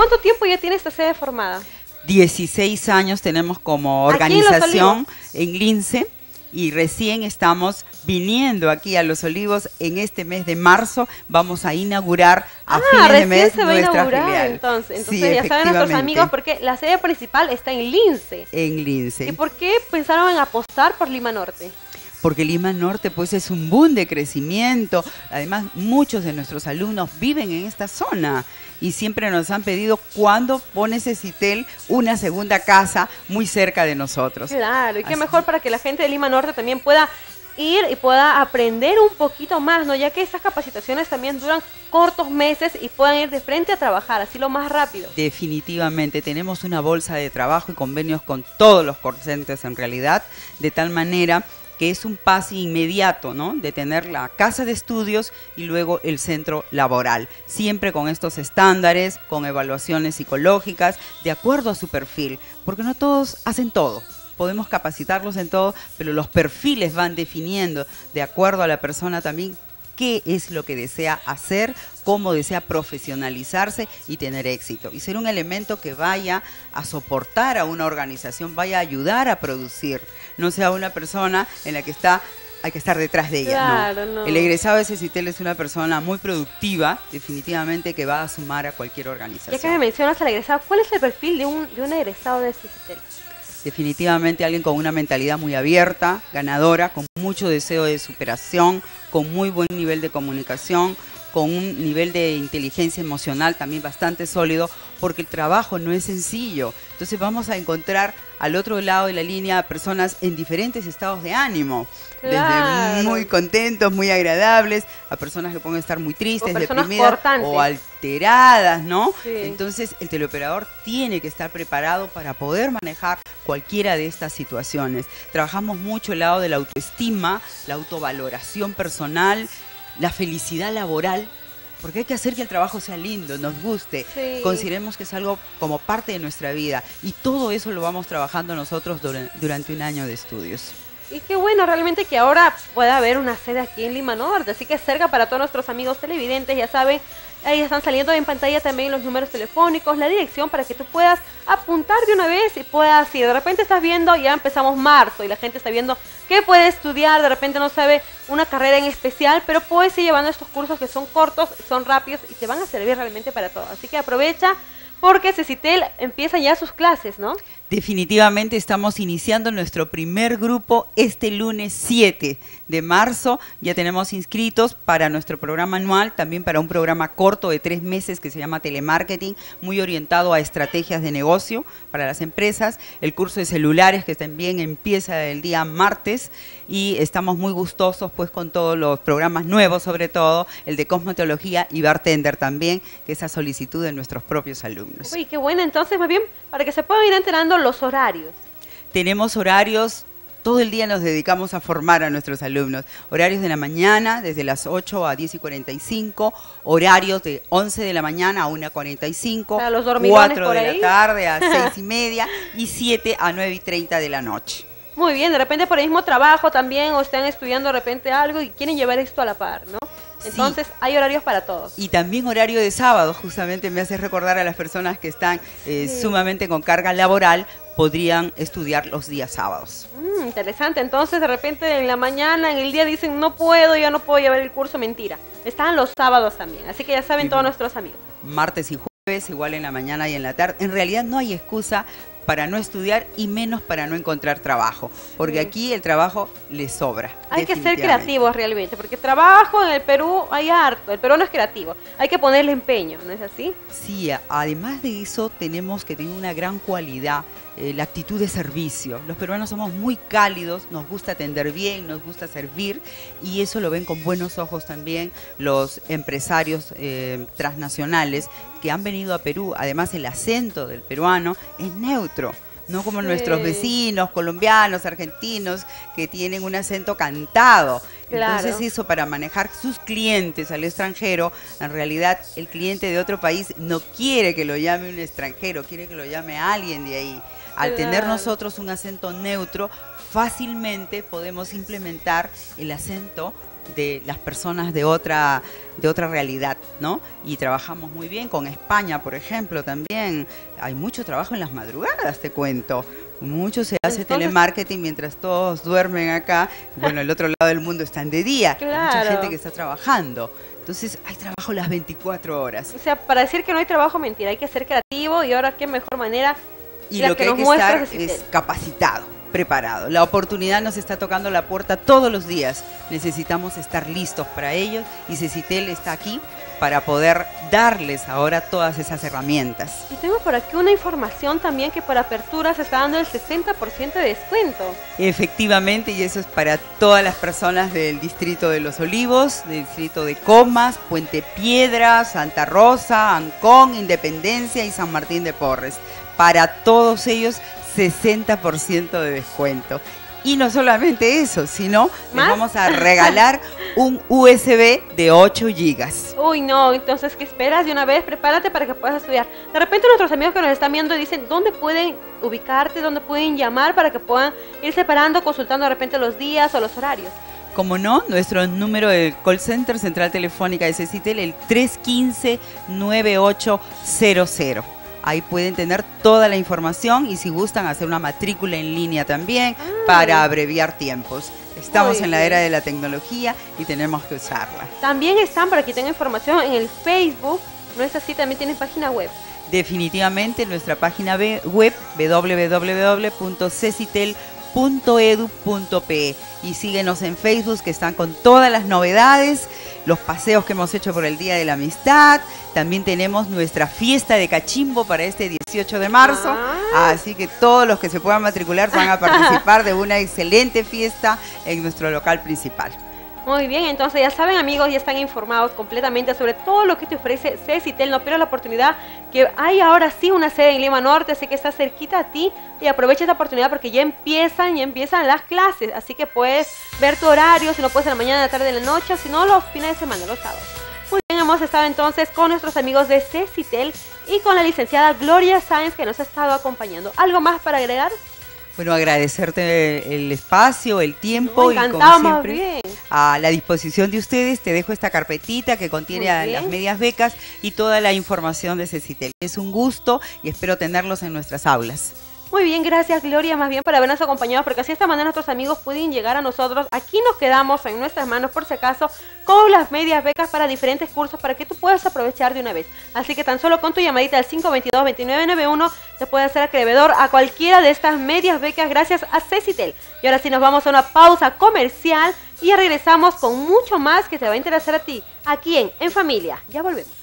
¿Cuánto tiempo ya tiene esta sede formada? 16 años tenemos como organización en Lince y recién estamos viniendo aquí a Los Olivos en este mes de marzo. Vamos a inaugurar a ah, fines de mes se va nuestra a inaugurar, Entonces, entonces ya saben nuestros amigos porque la sede principal está en Lince. En Lince. ¿Y por qué pensaron en apostar por Lima Norte? Porque Lima Norte pues es un boom de crecimiento. Además, muchos de nuestros alumnos viven en esta zona y siempre nos han pedido cuándo pone Cecitel una segunda casa muy cerca de nosotros. Claro, y qué mejor para que la gente de Lima Norte también pueda ir y pueda aprender un poquito más, ¿no? Ya que estas capacitaciones también duran cortos meses y puedan ir de frente a trabajar, así lo más rápido. Definitivamente, tenemos una bolsa de trabajo y convenios con todos los corcentes en realidad, de tal manera que es un pase inmediato, ¿no? De tener la casa de estudios y luego el centro laboral, siempre con estos estándares, con evaluaciones psicológicas, de acuerdo a su perfil, porque no todos hacen todo. Podemos capacitarlos en todo, pero los perfiles van definiendo de acuerdo a la persona también qué es lo que desea hacer, cómo desea profesionalizarse y tener éxito. Y ser un elemento que vaya a soportar a una organización, vaya a ayudar a producir, no sea una persona en la que está hay que estar detrás de ella. no. El egresado de CECITEL es una persona muy productiva, definitivamente que va a sumar a cualquier organización. Ya que me mencionas al egresado, ¿cuál es el perfil de un, de un egresado de CECITEL? Definitivamente alguien con una mentalidad muy abierta, ganadora, con mucho deseo de superación, con muy buen nivel de comunicación, con un nivel de inteligencia emocional también bastante sólido, porque el trabajo no es sencillo. Entonces vamos a encontrar al otro lado de la línea personas en diferentes estados de ánimo, desde muy contentos, muy agradables, a personas que pueden estar muy tristes, deprimidas o alteradas, ¿no? Entonces el teleoperador tiene que estar preparado para poder manejar cualquiera de estas situaciones. Trabajamos mucho el lado de la autoestima, la autovaloración personal, la felicidad laboral, porque hay que hacer que el trabajo sea lindo, nos guste, consideremos que es algo como parte de nuestra vida y todo eso lo vamos trabajando nosotros durante un año de estudios. Y qué bueno realmente que ahora pueda haber una sede aquí en Lima Norte, así que cerca para todos nuestros amigos televidentes, ya saben, ahí están saliendo en pantalla también los números telefónicos, la dirección para que tú puedas apuntar de una vez y puedas, si de repente estás viendo, ya empezamos marzo y la gente está viendo qué puede estudiar, de repente no sabe una carrera en especial, pero puedes ir llevando estos cursos que son cortos, son rápidos y te van a servir realmente para todo. Así que aprovecha porque Cecitel empieza ya sus clases, ¿no? Definitivamente estamos iniciando nuestro primer grupo este lunes 7 de marzo. Ya tenemos inscritos para nuestro programa anual, también para un programa corto de tres meses que se llama Telemarketing, muy orientado a estrategias de negocio para las empresas. El curso de celulares que también empieza el día martes y estamos muy gustosos pues con todos los programas nuevos, sobre todo el de cosmetología y bartender también, que es a solicitud de nuestros propios alumnos. Uy, qué bueno, entonces más bien para que se puedan ir enterando los horarios. Tenemos horarios todo el día nos dedicamos a formar a nuestros alumnos. Horarios de la mañana, desde las 8 a 10 y 45, horarios de 11 de la mañana a 1 y 45, 4 de la tarde a 6 y media y 7 a 9 y 30 de la noche. Muy bien, de repente por el mismo trabajo también o están estudiando de repente algo y quieren llevar esto a la par, ¿no? Entonces hay horarios para todos. Y también horario de sábado, justamente me hace recordar a las personas que están eh, sumamente con carga laboral, podrían estudiar los días sábados. Mm, interesante, entonces de repente en la mañana, en el día dicen no puedo, ya no puedo llevar el curso, mentira. Están los sábados también, así que ya saben todos nuestros amigos. Martes y jueves, igual en la mañana y en la tarde. En realidad no hay excusa para no estudiar y menos para no encontrar trabajo, porque aquí el trabajo le sobra. Hay que ser creativos realmente, porque trabajo en el Perú hay harto, el Perú no es creativo, hay que ponerle empeño, ¿no es así? Sí, además de eso tenemos que tener una gran cualidad eh, la actitud de servicio. Los peruanos somos muy cálidos, nos gusta atender bien, nos gusta servir y eso lo ven con buenos ojos también los empresarios eh, transnacionales que han venido a Perú. Además el acento del peruano es neutro no como nuestros vecinos colombianos, argentinos, que tienen un acento cantado. Entonces eso para manejar sus clientes al extranjero, en realidad el cliente de otro país no quiere que lo llame un extranjero, quiere que lo llame alguien de ahí. Al tener nosotros un acento neutro, fácilmente podemos implementar el acento de las personas de otra, de otra realidad, ¿no? Y trabajamos muy bien con España, por ejemplo, también. Hay mucho trabajo en las madrugadas, te cuento. Mucho se hace telemarketing mientras todos duermen acá. Bueno, el otro lado del mundo están de día. Hay mucha gente que está trabajando. Entonces hay trabajo las 24 horas. O sea, para decir que no hay trabajo, mentira. Hay que ser creativo y ahora qué mejor manera. Y lo que, hay que estar es capacitado preparado. La oportunidad nos está tocando la puerta todos los días. Necesitamos estar listos para ello y Cecitel está aquí para poder darles ahora todas esas herramientas. Y tengo por aquí una información también que para apertura se está dando el 60% de descuento. Efectivamente, y eso es para todas las personas del distrito de Los Olivos, del distrito de Comas, Puente Piedra, Santa Rosa, Ancón, Independencia y San Martín de Porres. Para todos ellos 60% de descuento. Y no solamente eso, sino les vamos a regalar un USB de 8 gigas. Uy, no, entonces, ¿qué esperas? De una vez, prepárate para que puedas estudiar. De repente nuestros amigos que nos están viendo dicen, ¿dónde pueden ubicarte? ¿Dónde pueden llamar para que puedan ir separando, consultando de repente los días o los horarios? Como no, nuestro número de call center central telefónica de Cecitel, el 315-9800. Ahí pueden tener toda la información y si gustan hacer una matrícula en línea también ah. para abreviar tiempos. Estamos en la era de la tecnología y tenemos que usarla. También están, para que tengan información, en el Facebook. ¿No es así? También tienen página web. Definitivamente nuestra página web www.cecitel.edu.pe y síguenos en Facebook que están con todas las novedades los paseos que hemos hecho por el Día de la Amistad. También tenemos nuestra fiesta de cachimbo para este 18 de marzo. Ah. Así que todos los que se puedan matricular van a participar de una excelente fiesta en nuestro local principal. Muy bien, entonces ya saben amigos, ya están informados completamente sobre todo lo que te ofrece Cecitel. No pierdas la oportunidad que hay ahora sí una sede en Lima Norte, así que está cerquita a ti y aprovecha esta oportunidad porque ya empiezan, ya empiezan las clases. Así que puedes ver tu horario, si no puedes en la mañana, en la tarde, en la noche, si no los fines de semana, los sábados. Muy bien, hemos estado entonces con nuestros amigos de Cecitel y con la licenciada Gloria Sáenz que nos ha estado acompañando. ¿Algo más para agregar? Bueno, agradecerte el espacio, el tiempo y como siempre a la disposición de ustedes te dejo esta carpetita que contiene las medias becas y toda la información de Cecitel. Es un gusto y espero tenerlos en nuestras aulas. Muy bien, gracias Gloria, más bien por habernos acompañado, porque así de esta manera nuestros amigos pueden llegar a nosotros. Aquí nos quedamos en nuestras manos, por si acaso, con las medias becas para diferentes cursos para que tú puedas aprovechar de una vez. Así que tan solo con tu llamadita al 522-2991 te puedes hacer acreedor a cualquiera de estas medias becas gracias a Cecitel. Y ahora sí nos vamos a una pausa comercial y regresamos con mucho más que te va a interesar a ti, aquí en En Familia. Ya volvemos.